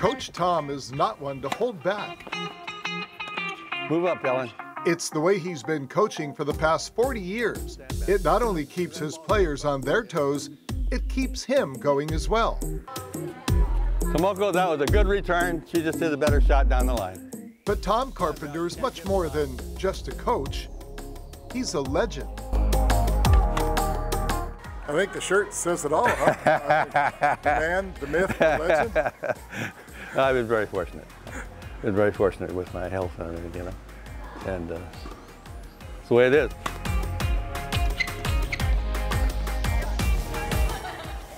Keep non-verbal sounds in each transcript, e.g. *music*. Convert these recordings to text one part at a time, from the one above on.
Coach Tom is not one to hold back. Move up, Ellen. It's the way he's been coaching for the past 40 years. It not only keeps his players on their toes, it keeps him going as well. Tomoko, that was a good return. She just did a better shot down the line. But Tom Carpenter is much more than just a coach. He's a legend. I think the shirt says it all, huh? *laughs* the man, the myth, the legend. *laughs* I've been very fortunate. Been very fortunate with my health and everything, you know. And uh, it's the way it is.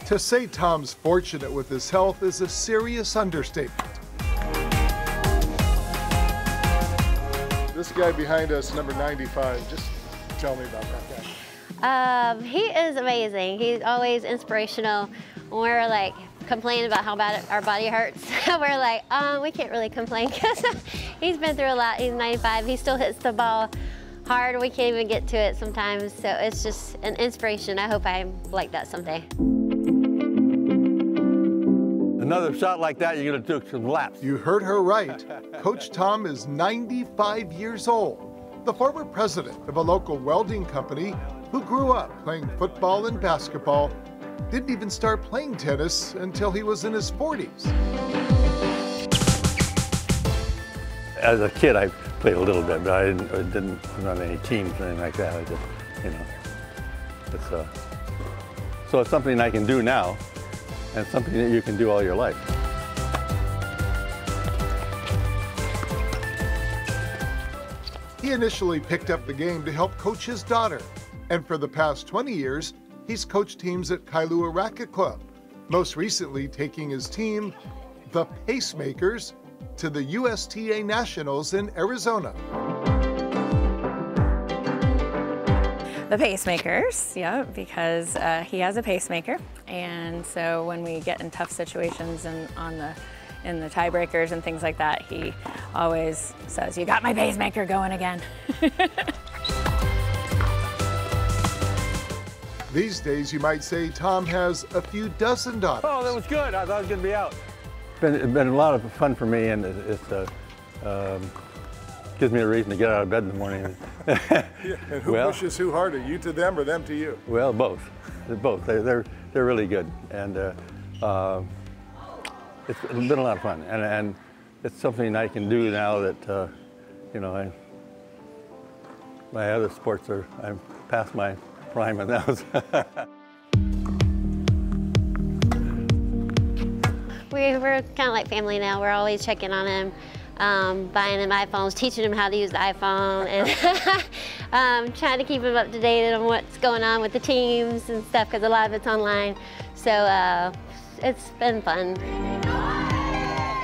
To say Tom's fortunate with his health is a serious understatement. This guy behind us, number 95, just tell me about that guy. Um, he is amazing. He's always inspirational. When we're like complaining about how bad our body hurts, *laughs* we're like, um, we can't really complain *laughs* because he's been through a lot. He's 95. He still hits the ball hard. We can't even get to it sometimes. So it's just an inspiration. I hope I'm like that someday. Another shot like that, you're going to do some laps. You heard her right. Coach Tom is 95 years old, the former president of a local welding company who grew up playing football and basketball, didn't even start playing tennis until he was in his 40s. As a kid, I played a little bit, but I didn't, I didn't run any teams or anything like that. I just, you know, it's uh, so it's something I can do now, and something that you can do all your life. He initially picked up the game to help coach his daughter, and for the past 20 years, he's coached teams at Kailua Racket Club, most recently taking his team, the Pacemakers, to the USTA Nationals in Arizona. The pacemakers, yeah, because uh, he has a pacemaker, and so when we get in tough situations and on the in the tiebreakers and things like that, he always says, "You got my pacemaker going again." *laughs* These days, you might say Tom has a few dozen daughters. Oh, that was good. I thought I was going to be out. It's been, it's been a lot of fun for me, and it, it's uh, um, gives me a reason to get out of bed in the morning. *laughs* Yeah, and who Well- pushes who harder, you to them or them to you? well, both. Both. They're, they're, they're really good. And uh, uh, it's been a lot of fun. And, and it's something I can do now that, uh, you know, I, my other sports are, I'm past my prime in those. *laughs* We, we're kind of like family now. We're always checking on him, um, buying him iPhones, teaching him how to use the iPhone, and *laughs* um, trying to keep him up to date on what's going on with the teams and stuff because a lot of it's online. So uh, it's been fun.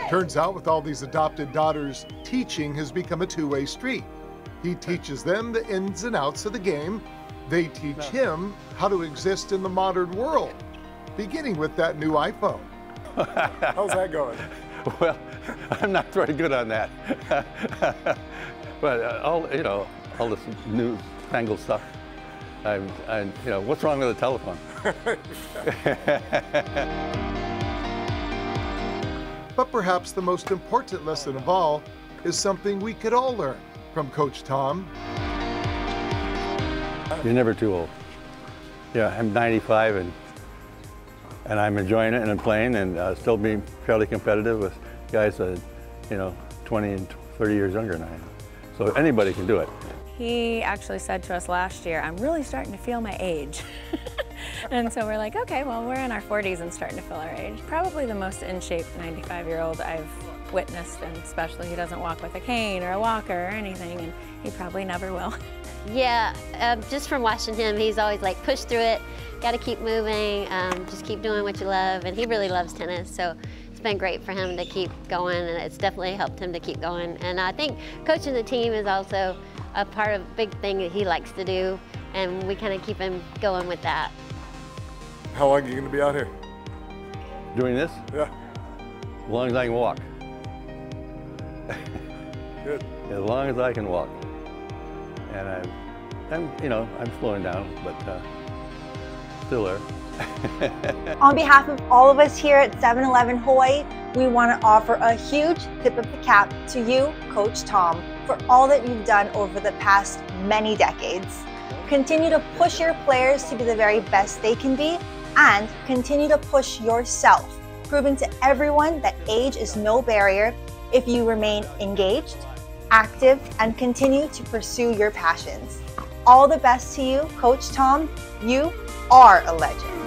Turns out, with all these adopted daughters, teaching has become a two way street. He teaches them the ins and outs of the game, they teach him how to exist in the modern world, beginning with that new iPhone. *laughs* How's that going? *laughs* well, I'm not very good on that. *laughs* but uh, all, you know, all this new fangled stuff. I'm, I'm, you know, what's wrong with the telephone? But perhaps the most important lesson of all is something we could all learn from Coach Tom. You're never too old. Yeah, I'm 95 and and I'm enjoying it and I'm playing and uh, still being fairly competitive with guys that, you know, 20 and 30 years younger than I am. So anybody can do it. he actually said to us last year, "I'm really starting to feel my age." *laughs* and so we're like, okay, well, we're in our 40s and starting to feel our age. Probably the most in shape 95 year old I've witnessed, and especially he doesn't walk with a cane or a walker or anything, and he probably never will. *laughs* Yeah, um, just from watching him, he's always like push through it, got to keep moving, um, just keep doing what you love, and he really loves tennis. So it's been great for him to keep going, and it's definitely helped him to keep going. And I think coaching the team is also a part of big thing that he likes to do, and we kind of keep him going with that. How long are you going to be out here? Doing this Yeah, as long as I can walk. good. As long as I can walk. And I'm, I'm you know, I'm slowing down, but uh, still there. *laughs* On behalf of all of us here at 7-Eleven Hawaii, we want to offer a huge tip of the cap to you, Coach Tom, for all that you've done over the past many decades. Continue to push your players to be the very best they can be and continue to push yourself, proving to everyone that age is no barrier if you remain engaged, active, and continue to pursue your passions. All the best to you, Coach Tom. You are a legend.